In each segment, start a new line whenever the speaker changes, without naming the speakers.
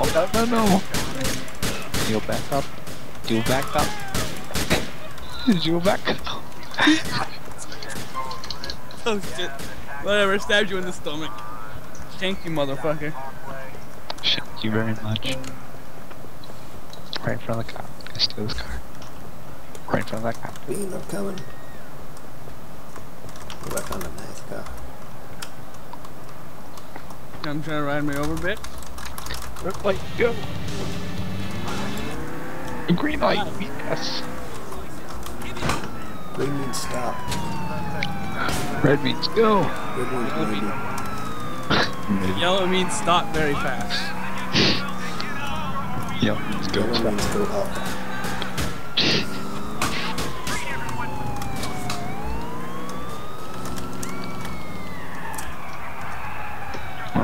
Oh, no, no, no. You'll back up. You'll back up. You'll back up.
Oh shit. Whatever, stabbed you in the stomach. Thank you, motherfucker.
Thank you very much. Right in front of the car. I steal this car. Right in front of that car.
Bean, I'm coming. Go back on the nice car.
I'm trying to ride me over a bit.
Red light, go. Green light, yes.
Green means stop.
Red means go.
Red means
Yellow
maybe.
Maybe.
Yellow means stop very fast.
Yellow means go.
Yellow means go up.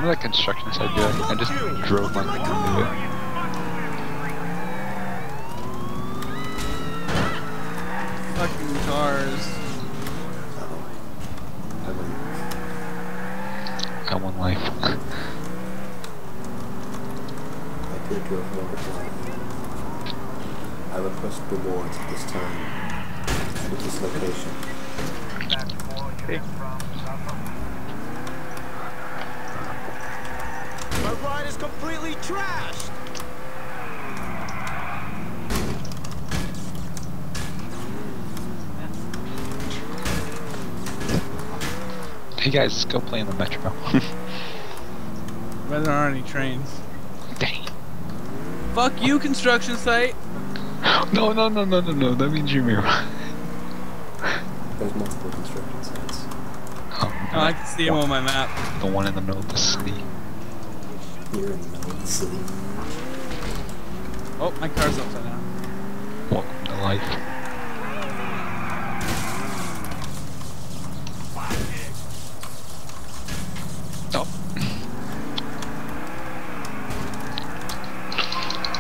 Remember that construction site dude? I just drove my car into it.
Fucking cars.
Uh-oh. I win.
Got one life.
I could have drove over to I request rewards at this time. At this location.
Okay.
My ride is completely trashed!
Hey guys, go play in the metro.
But there aren't any trains.
Dang.
Fuck you, construction site.
No, no, no, no, no, no. That means you're me.
There's multiple construction sites.
Oh, I can see him on my map.
The one in the middle of the city.
Here in the middle of the city.
Oh, my car's upside down.
Welcome to life. Oh,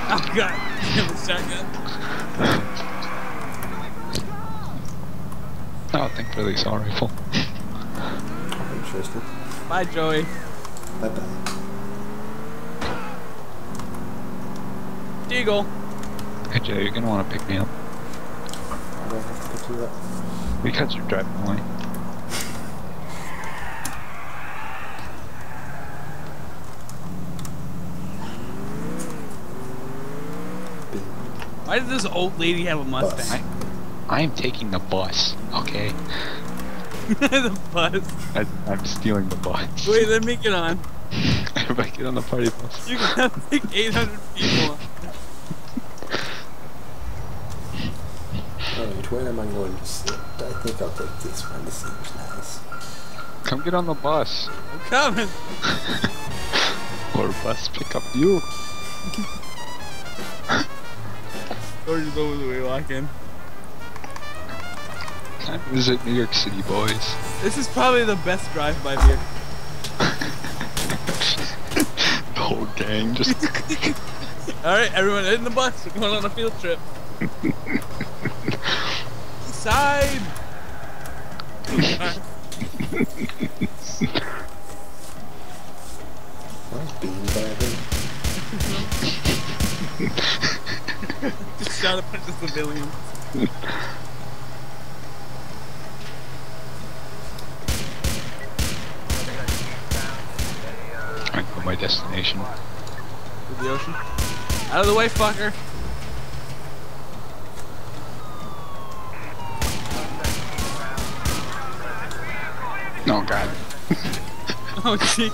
Oh god, damn it, shotgun.
oh, thank really saw rifle.
I'm interested.
Bye, Joey.
Bye bye.
Deagle.
Hey Joe, you're gonna want to pick me up
I have to pick you up?
because you're driving away.
Why does this old lady have a Mustang?
I am taking the bus. Okay,
the bus.
I, I'm stealing the bus.
Wait, let me get on.
I get on the party bus.
You can have like 800 people.
Alright, where am I going to sit? I think I'll take this one. This seems nice.
Come get on the bus.
I'm coming.
Or bus pick up you.
Or just over the way walk in.
Time to visit New York City, boys.
This is probably the best drive-by vehicle.
The whole gang just.
Alright, everyone in the bus. We're going on a field trip. Side.
Where's Bean bagging?
Just shot a bunch of civilians.
I know my destination.
To the ocean. Out of the way, fucker.
Oh god.
Oh, jeez.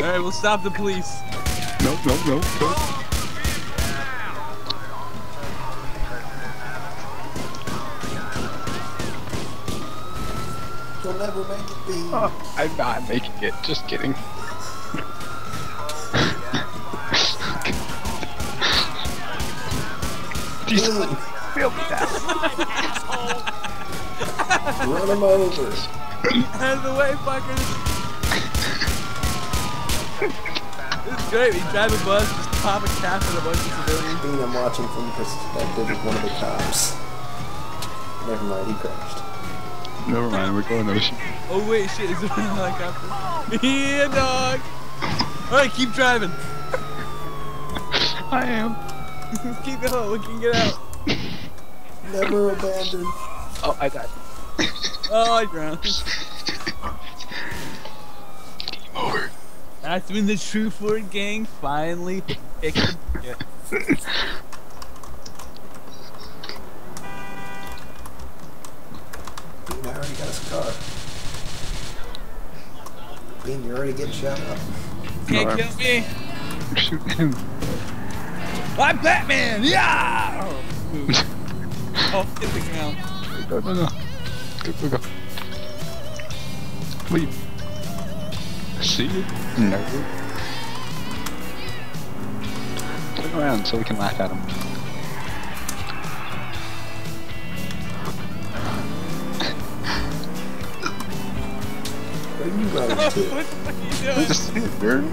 Alright, we'll stop the police.
Nope, nope, nope, nope.
You'll never make it, Bean.
Oh, I'm not making it. Just kidding. Diesel, feel me that.
Run him over.
Out of the way, fuckers. this is great. We drive a bus, just pop a cap at a bunch of civilians.
Bean, I'm watching from the perspective of one of the cops. Never mind, he crashed.
Never mind, we're going ocean.
Oh wait, shit, is there a helicopter? Yeah, dog. Alright, keep driving.
I am.
keep going. We can get out.
Never abandoned.
Oh, I died.
Oh, I drowned.
Game over.
That's when the True Ford gang finally picked the bucket.
Bean, I already got his car. Bean, you're already getting shot up.
Can't
Alright.
kill me.
Shoot him.
I'm Batman. Yeah. Oh, move. oh hit the ground.
Go, go, go. Go, go, go. Leave. See you? No. Turn around so we can laugh at him.
Where are you running
what the fuck are you doing?
Just see it, girl.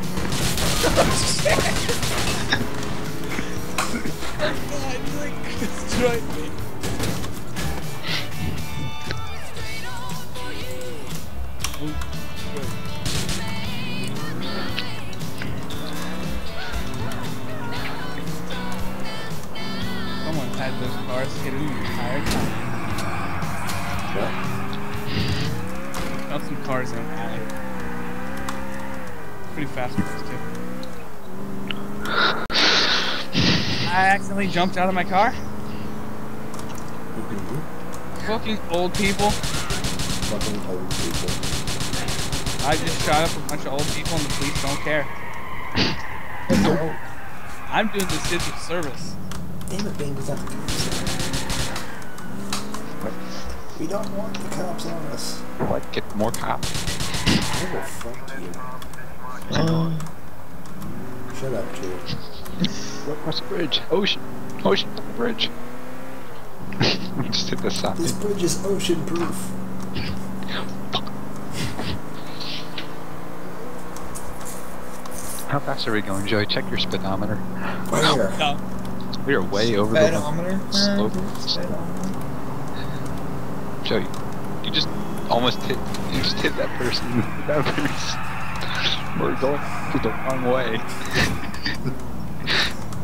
Oh, God, you like destroyed me. Had those cars hidden the entire time.
What?
Found some cars in an alley. Pretty fast ones too. I accidentally jumped out of my car. Fucking old people.
Fucking old people.
I just shot up a bunch of old people and the police don't care. I'm doing the civic service.
Damn it, Bean, was that the cops? We don't want the cops on us.
What? Get more cops?
I will fuck you. Shut up, Drew.
Go across the bridge. Ocean. Ocean on the bridge. Just hit the side.
This bridge is ocean proof.
How fast are we going, Joey? Check your speedometer.
Where?
No.
We are way over the
Speedometer?
Slow.
Speedometer.
Joey, you just almost hit. You just hit that person. That person. We're going the wrong way.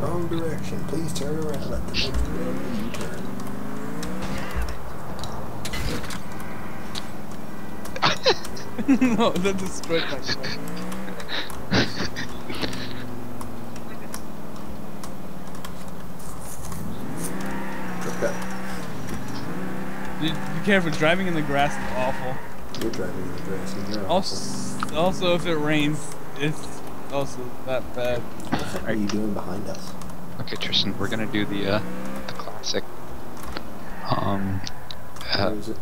Wrong direction. Please turn around at the next road you turn.
no, that destroyed my car.
Okay.
Be be careful, driving in the grass is awful.
You're driving in the grass and you're awful.
Also, also if it rains, it's also that bad.
What are you doing behind us?
Okay, Tristan, we're gonna do the uh, the classic. Um,
Where
uh,
is it?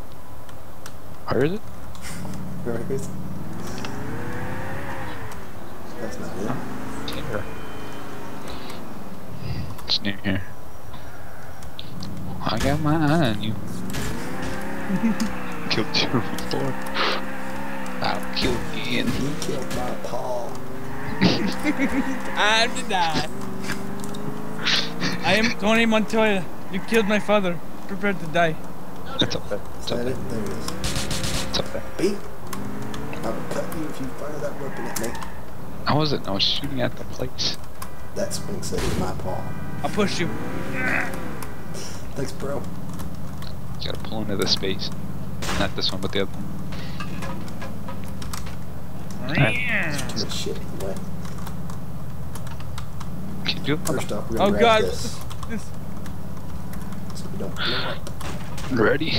where is it?
Where is it? That's not it.
Here. It's near here. I got my eye on you. Killed you before. I'll kill you again.
You killed my paw.
Time to die. I am Tony Montoya. You killed my father. Prepare to die.
It's up there.
Is
It's up
that
there.
it? There it is.
It's up there.
Beat. I will cut you if you fire that weapon at me.
I wasn't. I was shooting at the place.
That swing set is my paw.
I'll push you.
Thanks, bro.
You gotta pull into the space. Not this one, but the other one.
Too much shit in the way.
Can you do it?
First off, we're
Oh
gonna
god.
this
This,
so we don't blow up.
Ready?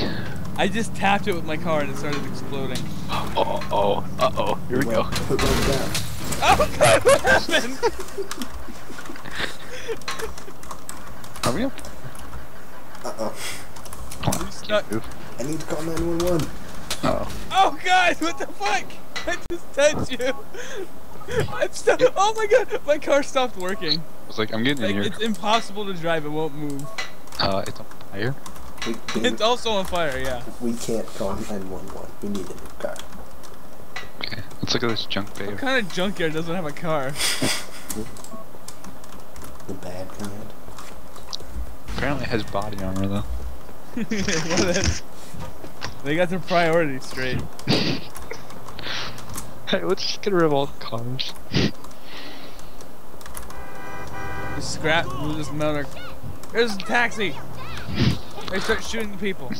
I just tapped it with my car and it started exploding.
Oh, oh, uh oh. Here we
Well,
go.
Put one down.
Oh god, what happened?
Are we up?
Uh-oh.
Come on,
stuck.
can't move.
I need to call 911.
Oh,
Oh god, what the fuck? I just touched you. I'm stuck. Oh my god, my car stopped working.
I was like, I'm getting
Like,
in here.
it's impossible to drive, it won't move.
Uh, it's on fire.
We, we,
It's also on fire, yeah.
we can't call 911. We need a new car.
Okay, let's look at this junk bay.
What kind of junkyard doesn't have a car?
The bad kind.
Apparently it has body armor though.
Well, they got their priorities straight.
Hey, let's just get rid of all the cars.
Just scrap. We'll just melt our. There's a taxi. They start shooting people.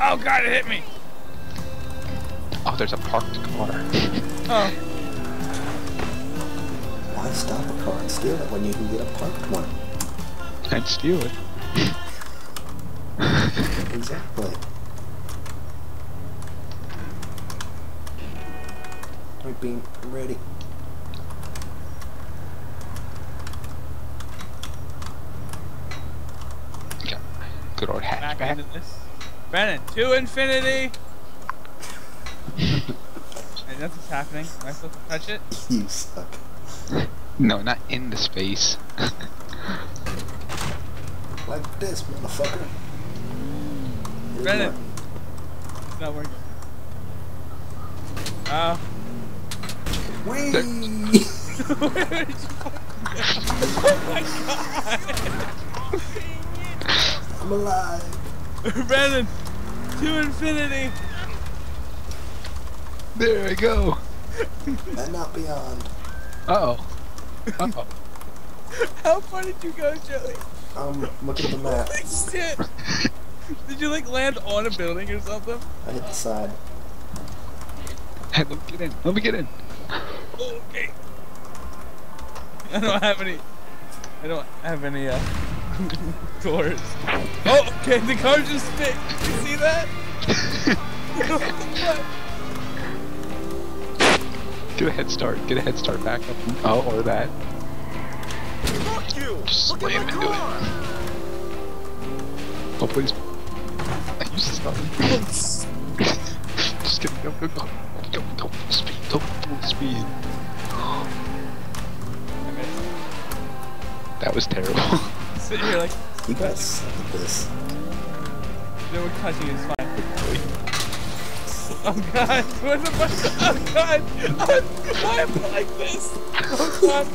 Oh god, it hit me.
Oh, there's a parked car.
Oh,
Why stop a car and steal it when you can get a parked one?
I'd steal it.
Exactly. Right, Bean, I'm ready.
Okay. Good old
back
hatchback.
into this. Brennan, to infinity. hey, nothing's happening. Am I supposed to touch it?
You suck.
No, not in the space.
Like this, motherfucker. Here's
Brennan.
one.
It's not working. Oh.
Whee!
Where Oh my
I'm alive.
god! Brennan, to infinity.
There I go.
And not beyond.
Uh oh. Uh oh.
How far did you go, Joey?
I'm um, look at the map.
Holy shit! Did you like land on a building or something?
I hit the side.
Hey, let me get in. Let me get in.
Okay. I don't have any. I don't have any uh doors. Oh, okay. The car just fit. You see that? What?
Get a head start. Get a head start back up. Oh, or that.
Fuck you!
Just
Look
slam
at my
into it.
car!
Oh, please. I used to stop. Just get go, go, go. Go, go, full speed. Go, full speed.
I missed.
That was terrible.
Sit here like
You guys suck at this.
no one touching is fine. Oh god, what the fuck? Oh god! Oh, why am I like this? Oh god!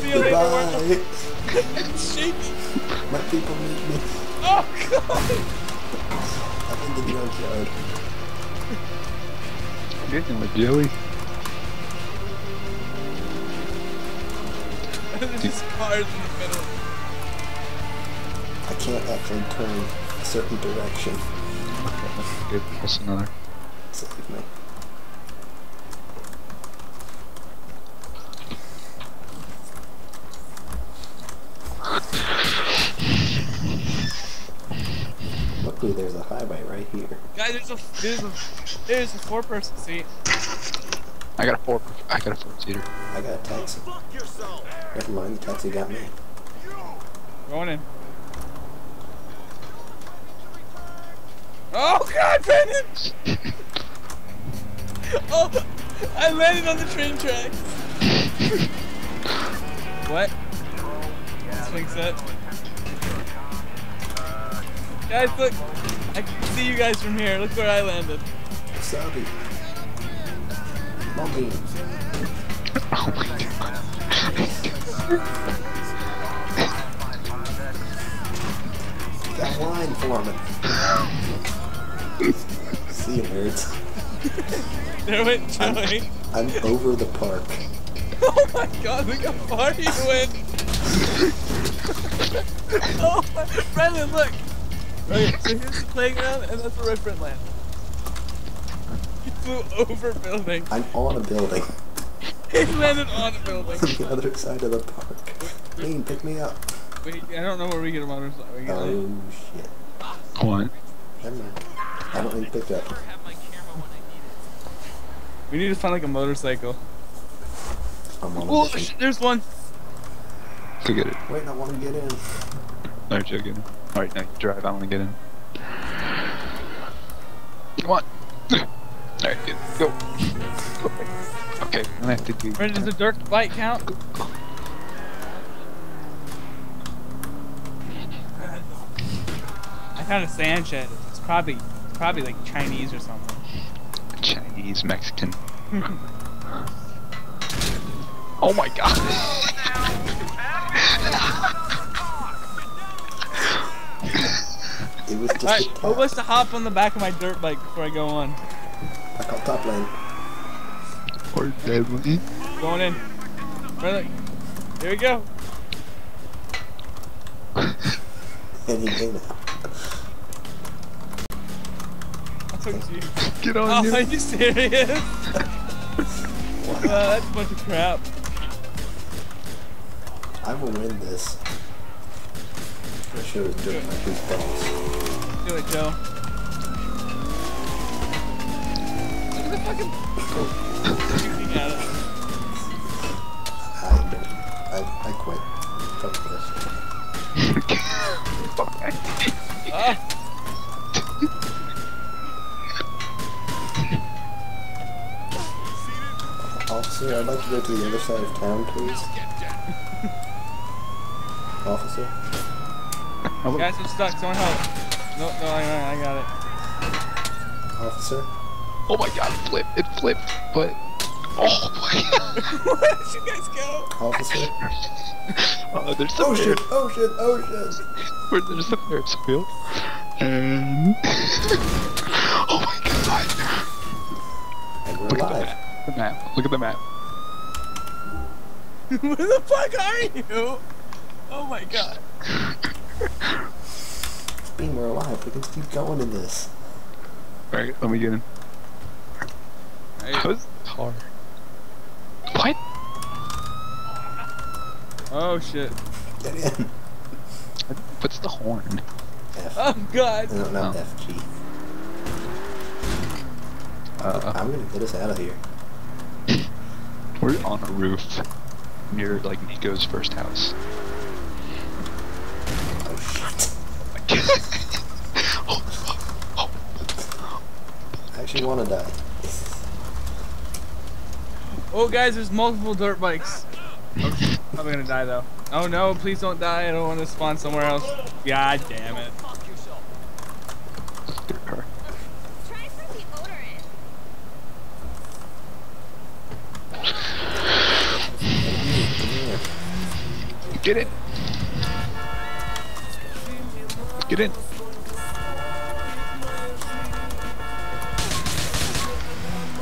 See you later,
Goodbye.
Warren. It's shaky.
My people need me.
Oh god!
In the junkyard.
Getting with Joey.
There's just cars in the middle.
I can't actually turn a certain direction.
Good. Press another.
Save me. Luckily, there's a highway right here.
Guys, there's a there's a there's a four person seat.
I got a four. I got a four seater.
I got a taxi.
Fuck yourself!
Never mind, the taxi got me.
Going in. Oh god, Brandon! oh, I landed on the train tracks. what? Swing set. Guys, look. I can see you guys from here. Look where I landed.
Saudi. Mommy.
Oh my god.
Got wine for me. See you, nerds.
There went Joey.
I'm over the park.
Oh my god, look how far he went! oh my, Brendan, look! Okay, so here's the playground, and that's where my friend landed. He flew over building.
I'm on a building.
He landed on a building.
on the other side of the park. Bean, pick me up.
Wait, I don't know where we get a motorcycle. We, get
Oh shit.
What?
Never mind. I don't need picked up.
we need to find like a motorcycle.
I'm on a
Oh,
mission.
sh- there's one.
Go get it.
Wait, I want to get in.
Alright, Joe, get in. Alright, now you drive. I want to get in. Come on. Alright, good. Go. Okay, I'm gonna have to do.
Brendan, does a dirt bike count? I found a sand shed. It's probably, it's probably like Chinese or something.
Chinese, Mexican. oh my god.
It was just
Alright,
a
who wants to hop on the back of my dirt bike before I go on?
I call top lane.
or deadly.
Going in. Brother, Here we go.
Any day now.
Oh.
Get on
Oh,
you.
are you serious? Uh, that's a bunch of crap.
I will win this. Should have done my big boss.
Do it, Joe. Look at the fucking shooting at it.
I, I, I quit. Fuck this.
Ah,
Officer, I'd like to go to the other side of town, please. Officer?
Oh, guys, I'm stuck. Someone help. No, no, I, I got it.
Officer?
Oh my god, it flipped. It flipped. But. Oh my god.
Where did you guys go?
Officer?
Oh, there's the
Oh shit! Oh shit! Oh shit!
Where there's the Ferris wheel. And. oh my god.
And we're
Look at the
alive.
map. The map. Look at the map.
Where the fuck are you? Oh my god.
Being we're alive, we can keep going in this.
Alright, let me get in. That was hard. What?
Oh shit.
Get in.
What's the horn?
F.
Oh god.
No, not
Oh.
F, G.
Uh,
I'm gonna get us out of here.
we're on a roof near like Niko's first house.
I actually wanna die.
Oh guys, there's multiple dirt bikes. Oh, I'm gonna die though. Oh no, please don't die. I don't want to spawn somewhere else. God damn it.
Get a Get in.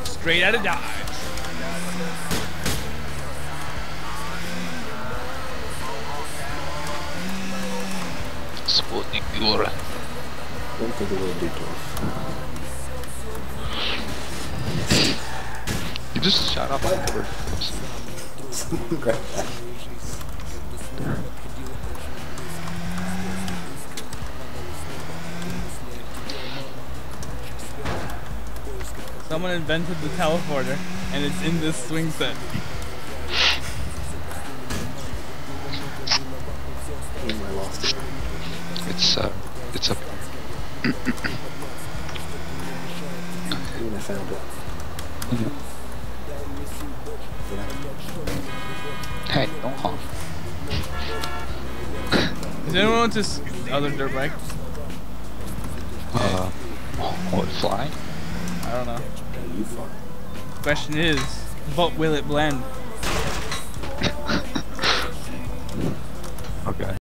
Straight out of Dodge.
Sputnik Yura.
Don't take a little detour.
You just shot off my cover.
Grab that.
Someone invented the teleporter, and it's in this swing set.
I lost it.
It's uh, it's a.
Even I found it. Yeah.
Hey, don't honk.
Does anyone want this other dirt bike?
Uh, what fly?
I don't know.
You?
Question is, what will it blend?